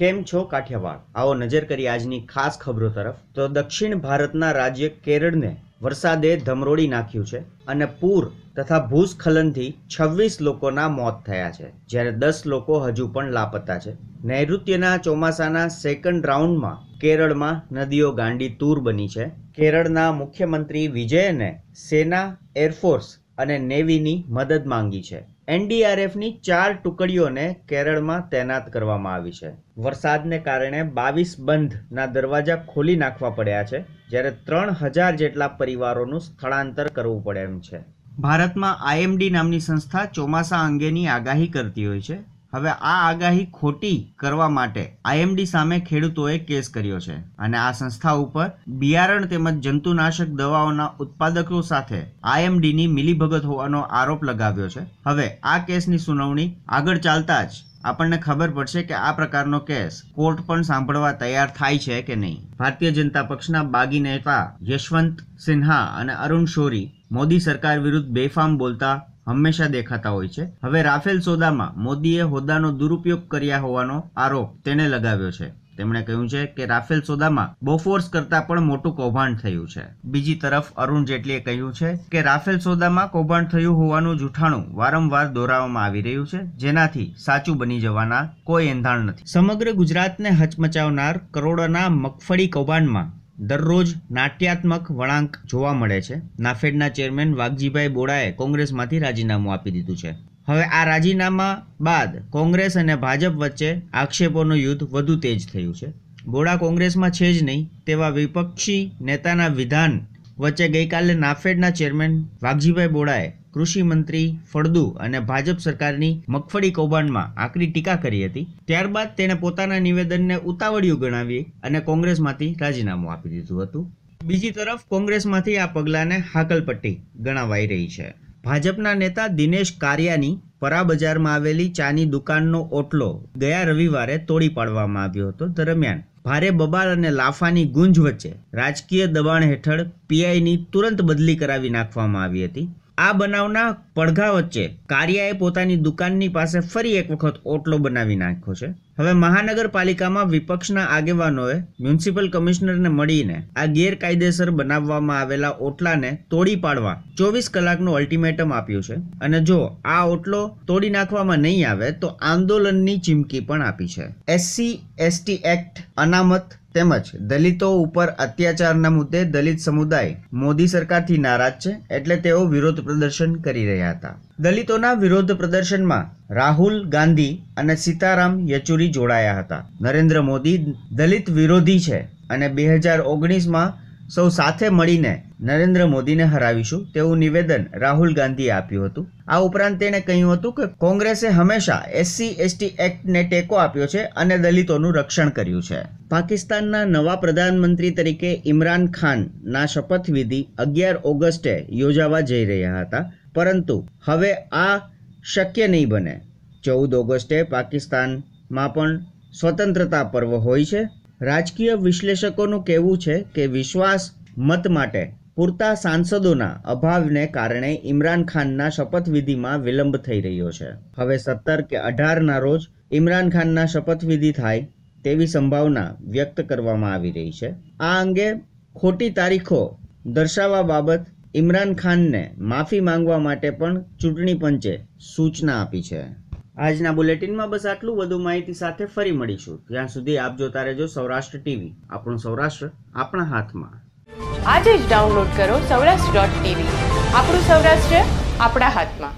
કેમ છો કાઠિયાવાડ? આવો નજર કરી આજની ખાસ ખબરો તરફ. તો દક્ષિણ ભારતના રાજ્ય કેરળને વરસાદે ધમરોડી નાખ્યું છે અને પૂર તથા ભૂસ્ખલનથી છવ્વીસ લોકોના મોત થયા છે. જ્યારે દસ લોકો હજુ પણ લાપતા છે. નૈઋત્યના ચોમાસાના સેકન્ડ રાઉન્ડમાં કેરળમાં નદીઓ ગાંડી તૂર બની છે. કેરળના મુખ્યમંત્રી વિજયને સેના એરફોર્સ અને નેવીની મદદ માંગી છે. એનડીઆરએફની ચાર ટુકડીઓને કેરળમાં તૈનાત કરવામાં આવી છે. વરસાદને કારણે બાવીસ બંધના દરવાજા ખોલી નાખવા પડ્યા છે, જ્યારે ત્રણ હજાર જેટલા પરિવારોનું સ્થળાંતર કરવું પડે એમ છે. ભારતમાં આઈએમડી નામની સંસ્થા ચોમાસા અંગેની આગાહી કરતી હોય છે. હવે આ આગાહી ખોટી કરવા માટે આઈએમડી સામે ખેડૂતોએ કેસ કર્યો છે અને આ સંસ્થા ઉપર બિયારણ તેમજ જંતુનાશક દવાઓના ઉત્પાદકો સાથે આઈએમડીની મિલીભગત હોવાનો આરોપ લગાવ્યો છે. હવે આ કેસની સુનાવણી આગળ ચાલતા જ આપણને ખબર પડશે કે આ પ્રકારનો કેસ કોર્ટ પણ સાંભળવા તૈયાર થાય છે કે નહીં. ભારતીય જનતા પક્ષના બાગી નેતા યશવંત સિન્હા અને અરુણ શોરી મોદી સરકાર વિરુદ્ધ બેફામ બોલતા હંમેશા દેખાતા હોય છે. હવે રાફેલ સોદામાં મોદીએ હોદ્દાનો દુરુપયોગ કર્યા હોવાનો આરોપ તેને લગાવ્યો છે. તેમણે કહ્યું છે કે રાફેલ સોદામાં બોફોર્સ કરતાં પણ મોટું કૌભાંડ થયું છે. બીજી તરફ અરુણ જેટલીએ કહ્યું છે કે રાફેલ સોદામાં કૌભાંડ થયું હોવાનું જૂઠાણું વારંવાર દોહરાવવામાં આવી રહ્યું છે, જેનાથી સાચું બની જવાના કોઈ એંધાણ નથી. સમગ્ર ગુજરાતને હચમચાવનાર કરોડોના મગફળી કૌભાંડમાં દરરોજ નાટ્યાત્મક વળાંક જોવા મળે છે. નાફેડના ચેરમેન વાઘજીભાઈ બોડાએ કોંગ્રેસમાંથી રાજીનામું આપી દીધું છે. હવે આ રાજીનામા બાદ કોંગ્રેસ અને ભાજપ વચ્ચે આક્ષેપોનું યુદ્ધ વધુ તેજ થયું છે. બોડા કોંગ્રેસમાં છે જ નહીં, તેવા વિપક્ષી નેતાના વિધાન વચ્ચે ગઈકાલે નાફેડના ચેરમેન વાઘજીભાઈ બોડાએ કૃષિ મંત્રી ફળદુ અને ભાજપ સરકારની મગફળી કૌભાંડમાં આકરી ટીકા કરી હતી. ત્યારબાદ તેણે પોતાના નિવેદનને ઉતાવળિયું ગણાવી અને કોંગ્રેસમાંથી રાજીનામું આપી દીધું હતું. બીજી તરફ કોંગ્રેસમાંથી આ પગલાંને હાકલપટ્ટી ગણાવાઈ રહી છે. ભાજપના નેતા દિનેશ કારિયાની પરા બજારમાં આવેલી ચાની દુકાનનો ઓટલો ગયા રવિવારે તોડી પાડવામાં આવ્યો હતો. દરમિયાન ભારે બબાલ અને લાફાની ગુંજ વચ્ચે રાજકીય દબાણ હેઠળ પીઆઈની તુરંત બદલી કરાવી નાખવામાં આવી હતી. આ બનાવના પડઘા વચ્ચે કારિયાએ પોતાની દુકાનની પાસે ફરી એક વખત ઓટલો બનાવી નાખ્યો છે. હવે મહાનગરપાલિકામાં વિપક્ષના આગેવાનોએ મ્યુનિસિપલ કમિશનરને મળીને આ ગેરકાયદેસર બનાવવામાં આવેલા ઓટલાને તોડી પાડવા ચોવીસ કલાકનું અલ્ટિમેટમ આપ્યું છે. અને જો આ ઓટલો તોડી નાખવામાં નહીં આવે તો આંદોલનની ચીમકી પણ આપી છે. એસસી, એસટી એક્ટ અનામત તેમજ દલિતો ઉપર અત્યાચારના મુદ્દે દલિત સમુદાય મોદી સરકારથી નારાજ છે એટલે તેઓ વિરોધ પ્રદર્શન કરી રહ્યા હતા. દલિતોના વિરોધ પ્રદર્શનમાં રાહુલ ગાંધી અને સીતારામ યચુરી જોડાયા હતા. નરેન્દ્ર મોદી દલિત વિરોધી છે અને બે હજાર ઓગણીસમાં સૌ સાથે મળીને નરેન્દ્ર મોદીને હરાવીશું તેવું નિવેદન રાહુલ ગાંધીએ આપ્યું હતું. આ ઉપરાંત તેણે કહ્યું હતું કે કોંગ્રેસે હંમેશા એસસી, એસટી એક્ટને ટેકો આપ્યો છે અને દલિતોનું રક્ષણ કર્યું છે. પાકિસ્તાનના નવા પ્રધાનમંત્રી તરીકે ઇમરાન ખાનના શપથવિધિ અગિયાર ઓગસ્ટે યોજાવા જઈ રહ્યા હતા. પરંતુ હવે આ શક્ય નહીં બને. ચૌદ ઓગસ્ટે પાકિસ્તાનમાં પણ સ્વતંત્રતા પર્વ હોય છે. રાજકીય વિશ્લેષકોનું કહેવું છે કે વિશ્વાસ મત માટે પૂરતા સાંસદોના અભાવને કારણે ઇમરાન ખાનના શપથવિધિમાં વિલંબ થઈ રહ્યો છે. હવે સત્તર કે અઢારના રોજ ઇમરાન ખાનના શપથવિધિ થાય તેવી સંભાવના વ્યક્ત કરવામાં આવી રહી છે. આ અંગે ખોટી તારીખો દર્શાવવા બાબત ઇમરાન ખાનને માફી માંગવા માટે પણ ચૂંટણી પંચે સૂચના આપી છે. આજના બુલેટિનમાં બસ આટલું. વધુ માહિતી સાથે ફરી મળીશું. ત્યાં સુધી આપ જોતા રહેજો સૌરાષ્ટ્ર ટીવી. આપણું સૌરાષ્ટ્ર આપણા હાથમાં. આજે જ ડાઉનલોડ કરો સૌરાષ્ટ્ર ડોટ ટીવી. આપણું સૌરાષ્ટ્ર આપણા હાથમાં.